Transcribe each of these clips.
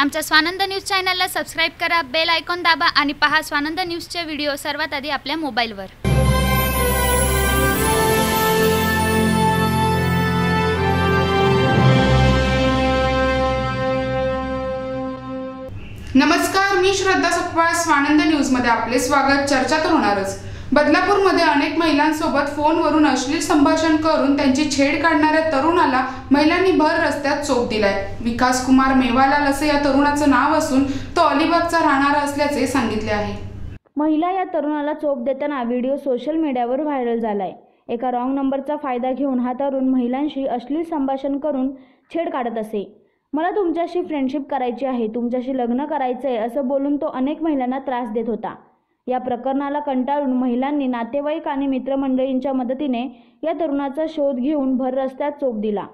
आमच्या स्वानंद न्यूज चॅनलला सबस्क्राईब करा बेल आयकॉन दाबा आणि पहा स्वानंद न्यूजचे व्हिडिओ सर्वात आधी आपल्या मोबाईलवर. नमस्कार मी श्रद्धा सकपाळ स्वानंद न्यूजमध्ये आपले स्वागत. चर्चा तर होणारच. बदलापूरमध्ये अनेक महिलांसोबत फोनवरून अश्लील संभाषण करून त्यांची छेड काढणाऱ्या तरुणाला महिलांनी भर रस्त्यात चोप दिलाय. विकास कुमार मेवालाल असं या तरुणाचं नाव असून तो अलिबागचा राहणारा असल्याचे सांगितले आहे. महिला या तरुणाला चोप देताना व्हिडिओ सोशल मीडियावर व्हायरल झालाय. एका रॉंग नंबरचा फायदा घेऊन हा तरुण महिलांशी अश्लील संभाषण करून छेड काढत असे. मला तुमच्याशी फ्रेंडशिप करायची आहे तुमच्याशी लग्न करायचं आहे असं बोलून तो अनेक महिलांना त्रास देत होता. या प्रकरणाला कंटाळून महिलांनी नातेवाईक आणि मित्रमंडळींच्या मदतीने या तरुणाचा शोध घेऊन भर रस्त्यात चोप दिला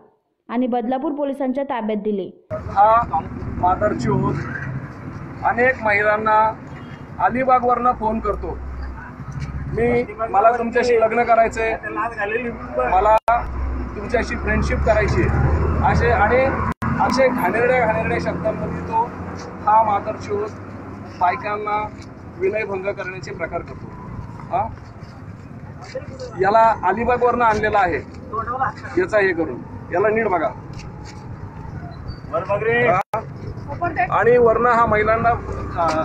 आणि बदलापूर पोलिसांच्या ताब्यात दिले. हा मादरची अनेक महिलांना अलिबागवरनं फोन करतो. मी मला तुमच्याशी लग्न करायचंय. मला तुमच्याशी फ्रेंडशिप करायची असे आणि असे घाणेरड्या घाणेरड्या शब्दांमध्ये तो हा मादरची बायकांना विनयभंग करण्याचे प्रकार करतो. हा? याला अलिबागवरनं आणलेला आहे. याचा हे करून. याला नीट बघा. आणि वर्ण हा महिलांना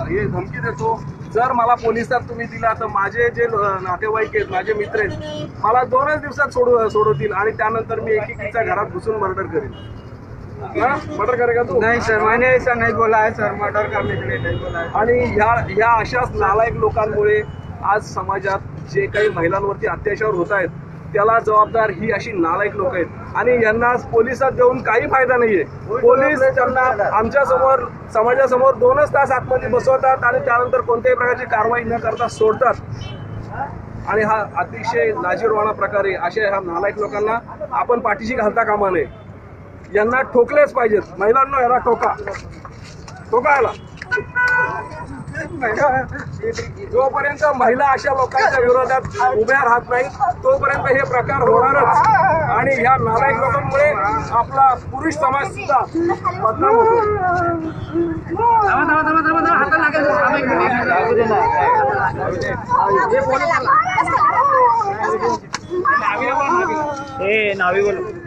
हे धमकी देतो. जर मला पोलिसात तुम्ही दिला तर माझे जे नातेवाईक आहेत माझे मित्र आहेत मला दोनच दिवसात सोडू सोडवतील आणि त्यानंतर मी एकेकीच्या घरात घुसून मर्डर करेन. मर्डर करेगा तू? नहीं सर मैंने ऐसा नहीं बोला है सर मर्डर करने के लिए नहीं बोला है आणि ह्या ह्या अशाच नालायक लोकांमुळे आज समाजात जे काही महिलांवरती अत्याचार होत आहेत त्याला जबाबदार ही अशी नालायक लोक आहेत. आणि यांना पोलिसात देऊन काही फायदा नाहीये. पोलीस त्यांना आमच्यासमोर समाजासमोर दोनच तास आतमध्ये बसवतात आणि त्यानंतर कोणत्याही प्रकारची कारवाई न करता सोडतात. आणि हा अतिशय लाजीरवाणा प्रकारे अशा ह्या नालायक लोकांना आपण पाठीशी घालता कामा नये. यांना ठोकलेच पाहिजेत. महिलांना याला ठोका. ठोका याला. जोपर्यंत महिला अशा लोकांच्या विरोधात उभ्या राहत नाही तोपर्यंत हे प्रकार होणारच. आणि ह्या नालायक लोकांमुळे आपला पुरुष समाज सुद्धा बदनाम होतो. नावी बोलो.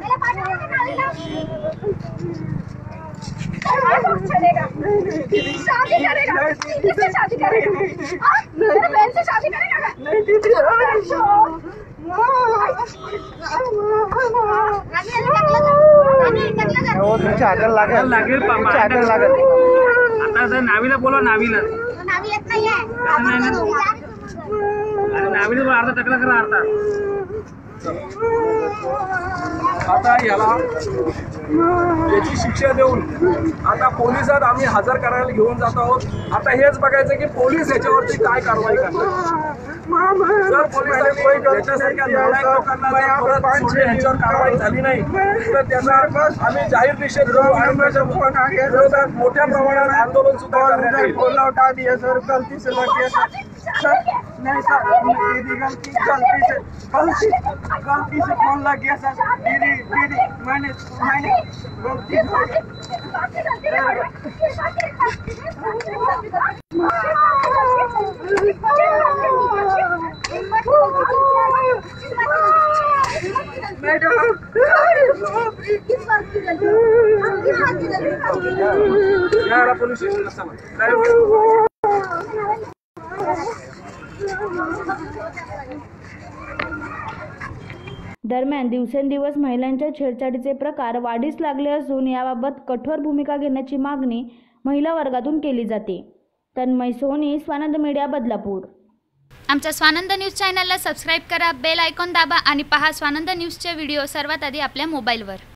शादी करेगा किससे शादी करेगा मेरे बहन से शादी करेगा नहीं लागेल लागेल लागेल आता तर नावीला बोलवा नावीला. अरे नावीला अर्धा टकला करा अर्धा. आता याला याची शिक्षा देऊन आता पोलिसात आम्ही हजर करायला घेऊन जात आहोत. आता हेच बघायचं की पोलीस याच्यावरती काय कारवाई करतात. जर पोलिसांनी लोकांना कारवाई झाली नाही तर त्याचा आम्ही जाहीर निषेध करू आणि विरोधात मोठ्या प्रमाणात आंदोलन सुद्धा करण्यात येईल. सर गलती से नहीं सर दीदी गलती गलती से गलती गलती से फोन लग गया सर दीदी दीदी मैंने मैंने गलती दरम्यान दिवसेंदिवस महिलांच्या छेडछाडीचे प्रकार वाढीस लागले असून याबाबत कठोर भूमिका घेण्याची मागणी महिला वर्गातून केली जाते. तन्मय सोनी स्वानंद मीडिया बदलापूर. आमच्या स्वानंद न्यूज चॅनलला सबस्क्राईब करा बेल आयकॉन दाबा आणि पहा स्वानंद न्यूजचे व्हिडिओ सर्वात आधी आपल्या मोबाईलवर.